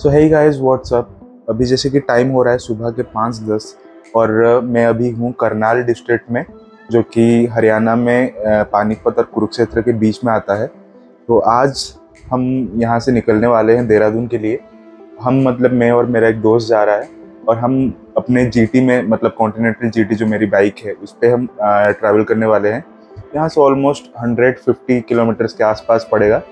सो है guys what's up अभी जैसे कि टाइम हो रहा है सुबह के पाँच दस, और मैं अभी हूँ करनाल डिस्ट्रिक्ट में, जो कि हरियाणा में पानीपत और कुरुक्षेत्र के बीच में आता है। तो आज हम यहाँ से निकलने वाले हैं देहरादून के लिए। हम मतलब मैं और मेरा एक दोस्त जा रहा है, और हम अपने जीटी में मतलब कॉन्टिनेंटल जीटी जो मेरी बाइक है, उस पर हम ट्रैवल करने वाले हैं। यहाँ से ऑलमोस्ट 150 किलोमीटर्स के आसपास पड़ेगा।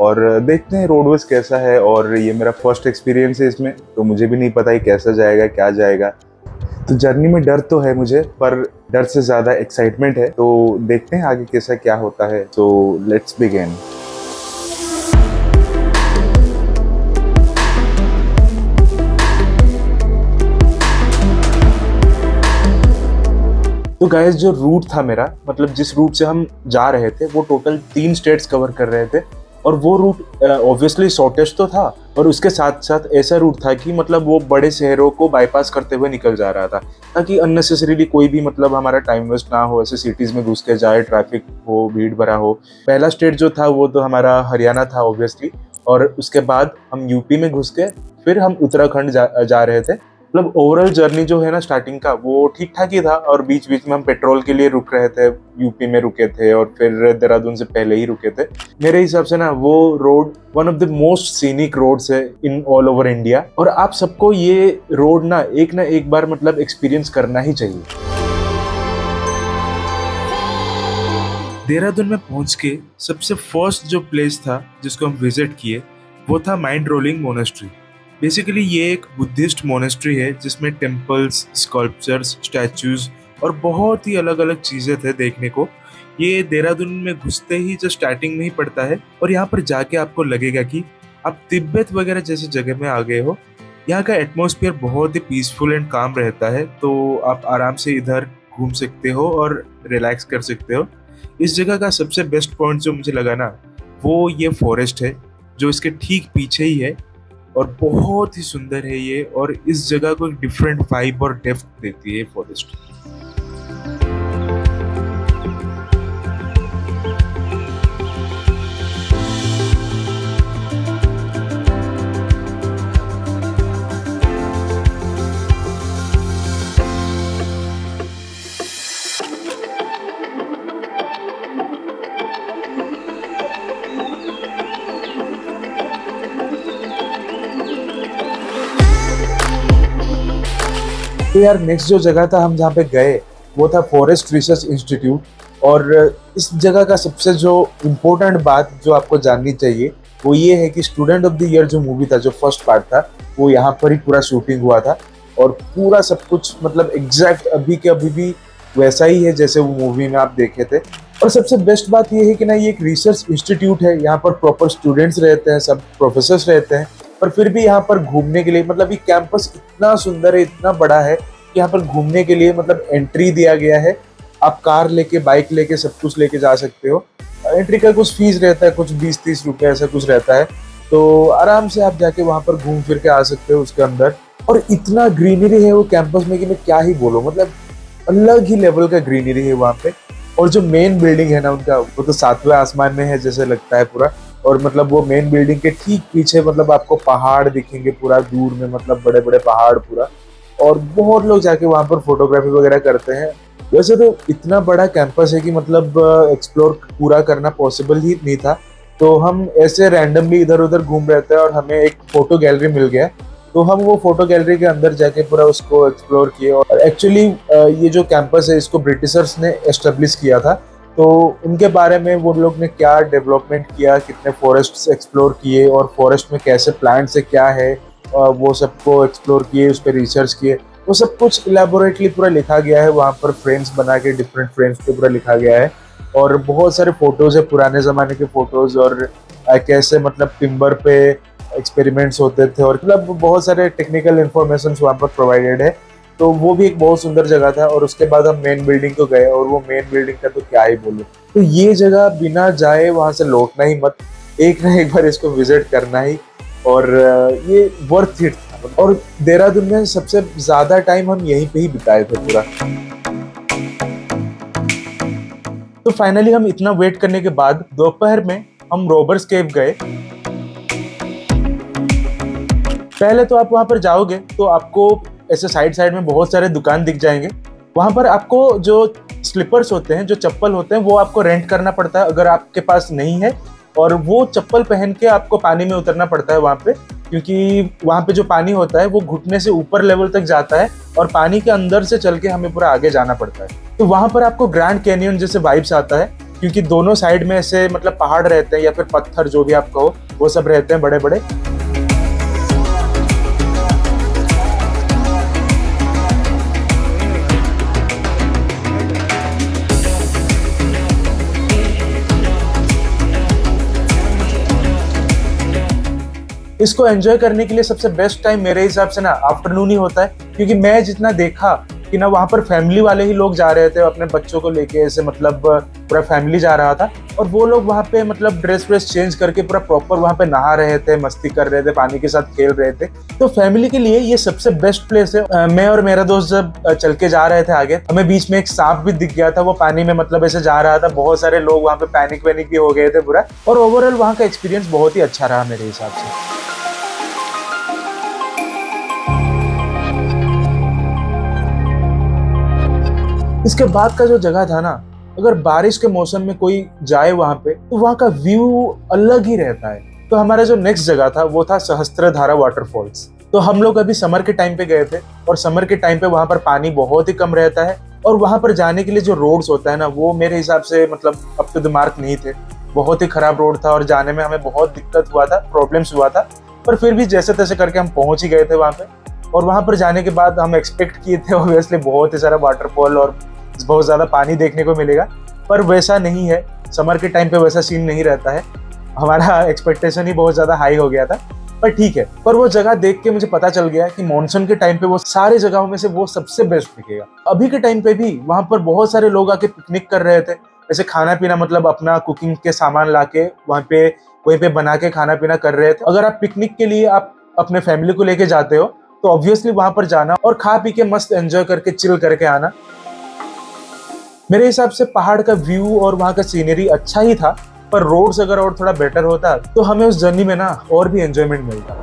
और देखते हैं रोडवेज़ कैसा है और ये मेरा फ़र्स्ट एक्सपीरियंस है इसमें तो मुझे भी नहीं पता ही कैसा जाएगा, क्या जाएगा। तो जर्नी में डर तो है मुझे, पर डर से ज़्यादा एक्साइटमेंट है। तो देखते हैं आगे कैसा, क्या होता है। तो लेट्स बिगेन तो गाइस जो रूट था मेरा मतलब जिस रूट से हम जा रहे थे, वो टोटल तीन स्टेट्स कवर कर रहे थे। और वो रूट ऑब्वियसली शॉर्टेज तो था और उसके साथ साथ ऐसा रूट था कि मतलब वो बड़े शहरों को बाईपास करते हुए निकल जा रहा था ताकि अननेसेसरीली कोई भी मतलब हमारा टाइम वेस्ट ना हो ऐसे सिटीज़ में घुस के जाए ट्रैफ़िक हो भीड़ भरा हो। पहला स्टेट जो था वो तो हमारा हरियाणा था ऑब्वियसली और उसके बाद हम यूपी में घुस के फिर हम उत्तराखंड जा, जा रहे थे। मतलब ओवरऑल जर्नी जो है ना स्टार्टिंग का, वो ठीक ठाक ही था और बीच बीच में हम पेट्रोल के लिए रुक रहे थे यूपी में रुके थे और फिर देहरादून से पहले ही रुके थे। मेरे हिसाब से ना वो road one of the most scenic roads है इन ऑल ओवर इंडिया और आप सबको ये रोड ना एक ना एक बार मतलब एक्सपीरियंस करना ही चाहिए। देहरादून में पहुँच के सबसे फ़र्स्ट जो प्लेस था जिसको हम विज़िट किए, वो था माइंड रोलिंग मोनेस्ट्री बेसिकली ये एक बुद्धिस्ट मोनेस्ट्री है, जिसमें टेम्पल्स स्कल्पचर्स स्टैचूज और बहुत ही अलग अलग चीज़ें थे देखने को। ये देहरादून में घुसते ही जो स्टार्टिंग में ही पड़ता है और यहाँ पर जाके आपको लगेगा कि आप तिब्बत वगैरह जैसे जगह में आ गए हो। यहाँ का एटमोसफियर बहुत ही पीसफुल एंड काम रहता है तो आप आराम से इधर घूम सकते हो और रिलैक्स कर सकते हो। इस जगह का सबसे बेस्ट पॉइंट जो मुझे लगा ना, वो ये फॉरेस्ट है, जो इसके ठीक पीछे ही है। और बहुत ही सुंदर है ये और इस जगह को एक डिफरेंट वाइब और डेप्थ देती है फॉरेस्ट तो यार नेक्स्ट जो जगह था हम जहाँ पे गए, वो था फॉरेस्ट रिसर्च इंस्टीट्यूट और, इस जगह का सबसे जो इम्पोर्टेंट बात जो आपको जाननी चाहिए, वो ये है कि स्टूडेंट ऑफ़ द ईयर जो मूवी था, जो फ़र्स्ट पार्ट था, वो यहाँ पर ही पूरा शूटिंग हुआ था और पूरा सब कुछ मतलब एग्जैक्ट अभी के अभी भी वैसा ही है जैसे वो मूवी में आप देखे थे। और सबसे बेस्ट बात ये है कि ना, ये एक रिसर्च इंस्टीट्यूट है, यहाँ पर प्रॉपर स्टूडेंट्स रहते हैं, सब प्रोफेसर रहते हैं। पर फिर भी यहाँ पर घूमने के लिए मतलब ये कैंपस इतना सुंदर है, इतना बड़ा है कि यहाँ पर घूमने के लिए मतलब एंट्री दिया गया है। आप कार लेके बाइक लेके सब कुछ लेके जा सकते हो। एंट्री का कुछ फ़ीस रहता है, कुछ बीस तीस रुपए ऐसा कुछ रहता है। तो आराम से आप जाके वहाँ पर घूम फिर के आ सकते हो उसके अंदर। और इतना ग्रीनरी है वो कैंपस में कि मैं क्या ही बोलूँ मतलब अलग ही लेवल का ग्रीनरी है वहाँ पे। और जो मेन बिल्डिंग है ना उनका, वो तो सातवें आसमान में है जैसे लगता है पूरा। और मतलब वो मेन बिल्डिंग के ठीक पीछे मतलब आपको पहाड़ दिखेंगे पूरा, दूर में मतलब बड़े बड़े पहाड़ पूरा। और बहुत लोग जाके वहाँ पर फोटोग्राफी वगैरह करते हैं। वैसे तो इतना बड़ा कैंपस है कि मतलब एक्सप्लोर पूरा करना पॉसिबल ही नहीं था। तो हम ऐसे रैंडमली इधर उधर घूम रहे थे और हमें एक फ़ोटो गैलरी मिल गया। तो हम वो फ़ोटो गैलरी के अंदर जाके पूरा उसको एक्सप्लोर किए और एक्चुअली ये जो कैंपस है, इसको ब्रिटिशर्स ने एस्टेब्लिश किया था। तो उनके बारे में वो लोग ने क्या डेवलपमेंट किया, कितने फॉरेस्ट एक्सप्लोर किए और फॉरेस्ट में कैसे प्लांट्स है, क्या है वो सबको एक्सप्लोर किए, उस पर रिसर्च किए। वो सब कुछ इलेबोरेटली पूरा लिखा गया है, वहाँ पर फ्रेम्स बना के डिफरेंट फ्रेम्स पे पूरा लिखा गया है। और बहुत सारे फ़ोटोज़ है, पुराने ज़माने के फ़ोटोज़ और कैसे मतलब टिम्बर पे एक्सपेरिमेंट्स होते थे और मतलब बहुत सारे टेक्निकल इन्फॉर्मेशन वहाँ पर प्रोवाइडेड है। तो वो भी एक बहुत सुंदर जगह था और उसके बाद हम मेन बिल्डिंग को गए और वो मेन बिल्डिंग का तो क्या ही बोलूँ। तो ये जगह बिना जाए वहाँ से लौटना ही मत, एक ना एक बार इसको विज़िट करना ही। और ये वर्थ इट था। और देहरादून में सबसे ज़्यादा टाइम हम यहीं पे ही बिताए थे पूरा। तो फाइनली हम इतना वेट करने के बाद दोपहर में हम रोबर्स केव गए। पहले तो आप वहाँ पर जाओगे तो आपको ऐसे साइड साइड में बहुत सारे दुकान दिख जाएँगे। वहाँ पर आपको जो स्लीपर्स होते हैं, जो चप्पल होते हैं, वो आपको रेंट करना पड़ता है अगर आपके पास नहीं है। और वो चप्पल पहन के आपको पानी में उतरना पड़ता है वहाँ पे, क्योंकि वहाँ पे जो पानी होता है, वो घुटने से ऊपर लेवल तक जाता है और पानी के अंदर से चल के हमें पूरा आगे जाना पड़ता है। तो वहाँ पर आपको ग्रैंड कैनियन जैसे वाइब्स आता है, क्योंकि दोनों साइड में ऐसे मतलब पहाड़ रहते हैं या फिर पत्थर जो भी आप कहो वो सब रहते हैं बड़े बड़े इसको एंजॉय करने के लिए सबसे बेस्ट टाइम मेरे हिसाब से ना आफ्टरनून ही होता है, क्योंकि मैं जितना देखा कि ना वहाँ पर फैमिली वाले ही लोग जा रहे थे अपने बच्चों को लेके, ऐसे मतलब पूरा फैमिली जा रहा था। और वो लोग वहाँ पे मतलब ड्रेस व्रेस चेंज करके पूरा प्रॉपर वहाँ पे नहा रहे थे, मस्ती कर रहे थे, पानी के साथ खेल रहे थे। तो फैमिली के लिए ये सबसे बेस्ट प्लेस है। मैं और मेरा दोस्त जब चल के जा रहे थे आगे, हमें बीच में एक सांप भी दिख गया था। वो पानी में मतलब ऐसे जा रहा था। बहुत सारे लोग वहाँ पे पैनिक वैनिक भी हो गए थे पूरा। और ओवरऑल वहाँ का एक्सपीरियंस बहुत ही अच्छा रहा मेरे हिसाब से। इसके बाद का जो जगह था ना, अगर बारिश के मौसम में कोई जाए वहाँ पे तो वहाँ का व्यू अलग ही रहता है। तो हमारा जो नेक्स्ट जगह था, वो था सहस्त्र धारा वाटरफॉल्स तो हम लोग अभी समर के टाइम पे गए थे, और समर के टाइम पे वहाँ पर पानी बहुत ही कम रहता है, और वहाँ पर जाने के लिए जो रोड्स होता है ना, वो मेरे हिसाब से मतलब अप टू द मार्क नहीं थे। बहुत ही खराब रोड था, और जाने में हमें बहुत दिक्कत हुआ था प्रॉब्लम्स हुआ था। पर फिर भी जैसे तैसे करके हम पहुँच ही गए थे वहाँ पे, और वहाँ पर जाने के बाद हम एक्सपेक्ट किए थे ऑब्वियसली बहुत ही सारा वाटरफॉल और बहुत ज़्यादा पानी देखने को मिलेगा, पर वैसा नहीं है। समर के टाइम पे वैसा सीन नहीं रहता है। हमारा एक्सपेक्टेशन ही बहुत ज़्यादा हाई हो गया था, पर ठीक है। पर वो जगह देख के मुझे पता चल गया कि मानसून के टाइम पे वो सारे जगहों में से वो सबसे बेस्ट दिखेगा। अभी के टाइम पे भी वहाँ पर बहुत सारे लोग आके पिकनिक कर रहे थे। ऐसे खाना पीना मतलब अपना कुकिंग के सामान ला के वहाँ पे, वहीं पे बना के खाना पीना कर रहे थे। अगर आप पिकनिक के लिए आप अपने फैमिली को लेके जाते हो तो ऑब्वियसली वहाँ पर जाना और खा पी के मस्त एंजॉय करके चिल करके आना। मेरे हिसाब से पहाड़ का व्यू और वहाँ का सीनरी अच्छा ही था, पर रोड्स अगर और थोड़ा बेटर होता तो हमें उस जर्नी में ना और भी एंजॉयमेंट मिलता।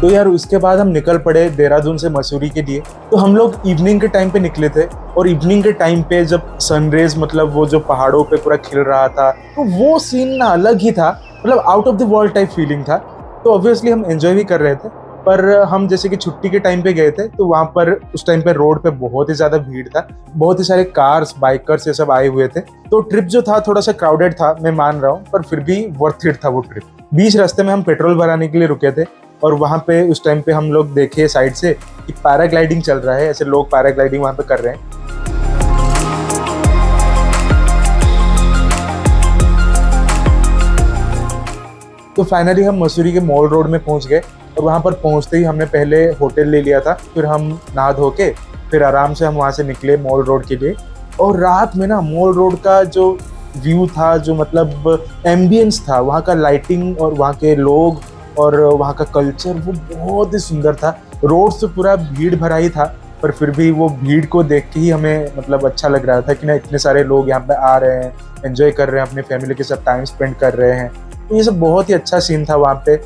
तो यार, उसके बाद हम निकल पड़े देहरादून से मसूरी के लिए। तो हम लोग इवनिंग के टाइम पे निकले थे, और इवनिंग के टाइम पे जब सनरेज मतलब वो जो पहाड़ों पे पूरा खिल रहा था तो वो सीन ना अलग ही था मतलब out of the world type feeling था। तो ऑब्वियसली हम एंजॉय भी कर रहे थे पर हम जैसे कि छुट्टी के टाइम पे गए थे तो वहाँ पर उस टाइम पे रोड पे बहुत ही ज़्यादा भीड़ था। बहुत ही सारे कार्स बाइकर्स ये सब आए हुए थे। तो ट्रिप जो था, थोड़ा सा क्राउडेड था, मैं मान रहा हूँ, पर फिर भी वर्थ इट था वो ट्रिप बीच रास्ते में हम पेट्रोल भराने के लिए रुके थे, और वहाँ पे उस टाइम पे हम लोग देखे साइड से कि पैराग्लाइडिंग चल रहा है, ऐसे लोग पैराग्लाइडिंग वहाँ पे कर रहे हैं। तो फाइनली हम मसूरी के मॉल रोड में पहुँच गए। और वहाँ पर पहुँचते ही हमने पहले होटल ले लिया था, फिर हम नहा धो के, फिर आराम से हम वहाँ से निकले मॉल रोड के लिए। और रात में ना मॉल रोड का जो व्यू था, जो मतलब एम्बियंस था, वहाँ का लाइटिंग और वहाँ के लोग और वहाँ का कल्चर वो बहुत ही सुंदर था। रोड से पूरा भीड़ भरा ही था, पर फिर भी वो भीड़ को देख के ही हमें मतलब अच्छा लग रहा था कि ना इतने सारे लोग यहाँ पे आ रहे हैं एंजॉय कर रहे हैं, अपने फैमिली के साथ टाइम स्पेंड कर रहे हैं। तो ये सब बहुत ही अच्छा सीन था वहाँ पे।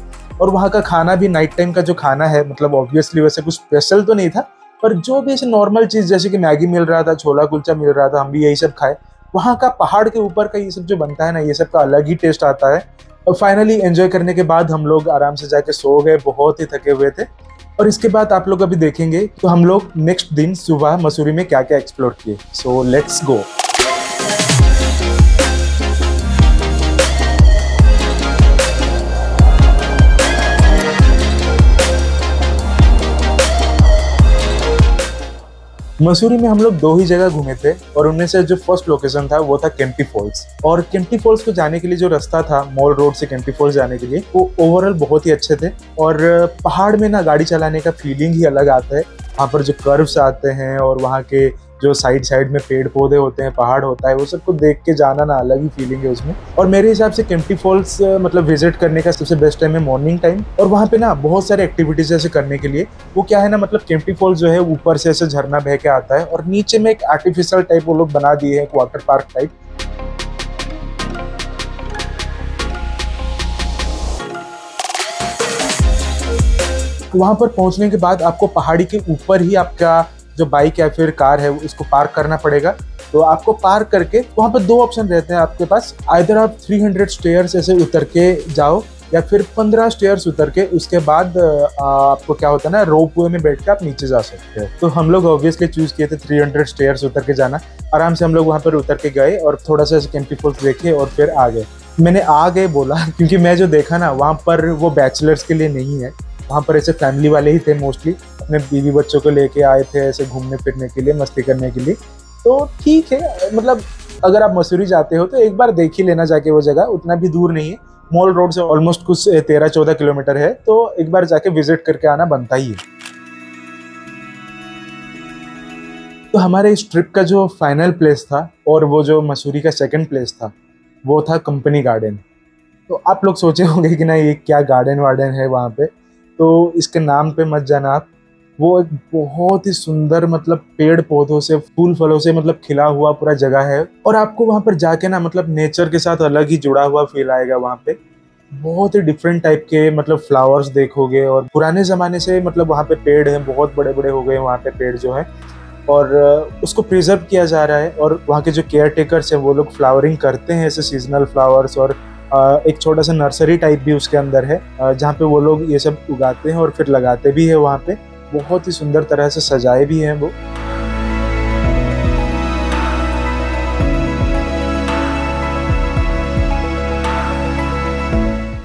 और वहाँ का खाना भी नाइट टाइम का जो खाना है मतलब ऑब्वियसली वैसे कुछ स्पेशल तो नहीं था, पर जो भी ऐसे नॉर्मल चीज़ जैसे कि मैगी मिल रहा था, छोला कुलचा मिल रहा था, हम भी यही सब खाए, वहाँ का पहाड़ के ऊपर का ये सब जो बनता है ना, ये सब का अलग ही टेस्ट आता है। और फाइनली एंजॉय करने के बाद हम लोग आराम से जाके सो गए, बहुत ही थके हुए थे। और इसके बाद आप लोग अभी देखेंगे तो हम लोग नेक्स्ट दिन सुबह मसूरी में क्या क्या एक्सप्लोर किए। सो लेट्स गो मसूरी में हम लोग दो ही जगह घूमे थे और उनमें से जो फ़र्स्ट लोकेशन था, वो था केम्पटी फॉल्स और केम्पटी फॉल्स को जाने के लिए जो रास्ता था मॉल रोड से केम्पटी फॉल्स जाने के लिए, वो ओवरऑल बहुत ही अच्छे थे। और, पहाड़ में ना गाड़ी चलाने का फीलिंग ही अलग आता है। वहाँ पर जो कर्व्स आते हैं और वहाँ के जो साइड साइड में पेड़ पौधे होते हैं, पहाड़ होता है, वो सबको देख के जाना ना अलग ही फीलिंग है उसमें। और मेरे हिसाब से केम्प्टी फॉल्स मतलब विज़िट करने का सबसे बेस्ट टाइम है मॉर्निंग टाइम और वहाँ पे ना बहुत सारे एक्टिविटीज़ ऐसे करने के लिए, वो क्या है ना मतलब केम्प्टी फॉल्स जो है, ऊपर से ऐसे झरना बह के आता है और नीचे में एक आर्टिफिशियल टाइप वो लोग बना दिए हैं वाटर पार्क टाइप वहाँ पर पहुँचने के बाद आपको पहाड़ी के ऊपर ही आपका जो बाइक या फिर कार है, उसको पार्क करना पड़ेगा। तो आपको पार्क करके वहाँ पर दो ऑप्शन रहते हैं आपके पास। इधर आप 300 स्टेयर्स ऐसे उतर के जाओ या फिर 15 स्टेयर्स उतर के उसके बाद आपको क्या होता है ना रोप वे में बैठ के आप नीचे जा सकते हो। तो हम लोग ऑब्वियसली चूज़ किए थे 300 स्टेयर्स उतर के जाना। आराम से हम लोग वहाँ पर उतर के गए और थोड़ा सा ऐसे कैंपी फॉल्स देखे और फिर आ गए। मैंने आ गए बोला, क्योंकि मैं जो देखा ना, वहाँ पर वो बैचलर्स के लिए नहीं है। वहाँ पर ऐसे फैमिली वाले ही थे मोस्टली अपने बीवी बच्चों को लेके आए थे ऐसे घूमने फिरने के लिए, मस्ती करने के लिए। तो ठीक है मतलब अगर आप मसूरी जाते हो तो एक बार देख ही लेना जाके वो जगह, उतना भी दूर नहीं है। मॉल रोड से ऑलमोस्ट कुछ तेरह चौदह किलोमीटर है तो एक बार जाके विज़िट करके आना बनता ही है। तो हमारे इस ट्रिप का जो फाइनल प्लेस था और वो जो मसूरी का सेकंड प्लेस था, वो था कंपनी गार्डन तो आप लोग सोचे होंगे कि ना ये क्या गार्डन वार्डन है वहाँ पे? तो इसके नाम पे मत जाना। आप वो एक बहुत ही सुंदर मतलब पेड़ पौधों से, फूल फलों से मतलब खिला हुआ पूरा जगह है। और आपको वहाँ पर जाके ना मतलब नेचर के साथ अलग ही जुड़ा हुआ फील आएगा वहाँ पे। बहुत ही डिफरेंट टाइप के मतलब फ्लावर्स देखोगे और पुराने ज़माने से मतलब वहाँ पे पेड़ हैं, बहुत बड़े बड़े हो गए वहाँ पे पेड़ जो है। और उसको प्रिजर्व किया जा रहा है और वहाँ के जो केयर टेकर्स हैं वो लोग फ्लावरिंग करते हैं ऐसे सीजनल फ्लावर्स और एक छोटा सा नर्सरी टाइप भी उसके अंदर है जहाँ पे वो लोग ये सब उगाते हैं और फिर लगाते भी है वहाँ पे। बहुत ही सुंदर तरह से सजाए भी हैं वो।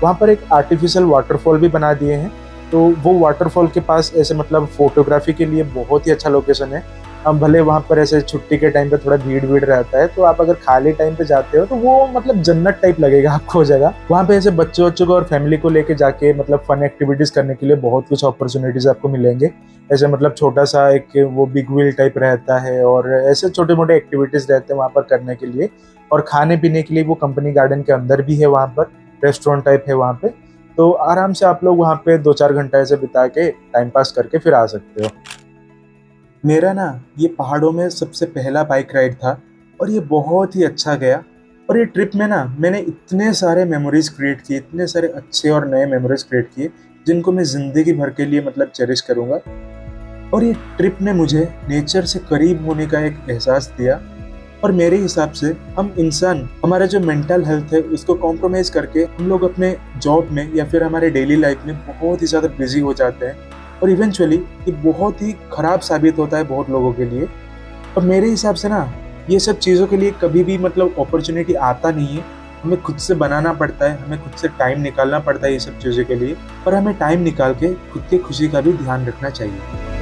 वहाँ पर एक आर्टिफिशियल वाटरफॉल भी बना दिए हैं। तो वो वाटरफॉल के पास ऐसे मतलब फोटोग्राफी के लिए बहुत ही अच्छा लोकेशन है। हम भले वहाँ पर ऐसे छुट्टी के टाइम पे थोड़ा भीड़ भीड़ रहता है तो आप अगर खाली टाइम पे जाते हो तो वो मतलब जन्नत टाइप लगेगा आपको जगह। वहाँ पे ऐसे बच्चों बच्चों को और फैमिली को लेके जाके मतलब फन एक्टिविटीज़ करने के लिए बहुत कुछ अपॉर्चुनिटीज़ आपको मिलेंगे। ऐसे मतलब छोटा सा एक वो बिग व्हील टाइप रहता है और ऐसे छोटे मोटे एक्टिविटीज़ रहते हैं वहाँ पर करने के लिए। और खाने पीने के लिए वो कंपनी गार्डन के अंदर भी है वहाँ पर रेस्टोरेंट टाइप है वहाँ पे। तो आराम से आप लोग वहाँ पे दो चार घंटा ऐसे बिता के टाइम पास करके फिर आ सकते हो। मेरा ना ये पहाड़ों में सबसे पहला बाइक राइड था और ये बहुत ही अच्छा गया। और ये ट्रिप में ना मैंने इतने सारे मेमोरीज क्रिएट किए, इतने सारे अच्छे और नए मेमोरीज क्रिएट किए, जिनको मैं ज़िंदगी भर के लिए मतलब चेरिश करूँगा। और ये ट्रिप ने मुझे नेचर से करीब होने का एक एहसास दिया और मेरे हिसाब से हम इंसान, हमारा जो मेंटल हेल्थ है, उसको कॉम्प्रोमाइज़ करके हम लोग अपने जॉब में या फिर हमारे डेली लाइफ में बहुत ही ज़्यादा बिज़ी हो जाते हैं। और इवेंचुअली ये बहुत ही ख़राब साबित होता है बहुत लोगों के लिए। और मेरे हिसाब से ना, ये सब चीज़ों के लिए कभी भी मतलब अपॉर्चुनिटी आता नहीं है। हमें खुद से बनाना पड़ता है, हमें खुद से टाइम निकालना पड़ता है ये सब चीज़ों के लिए। और हमें टाइम निकाल के खुद की खुशी का भी ध्यान रखना चाहिए।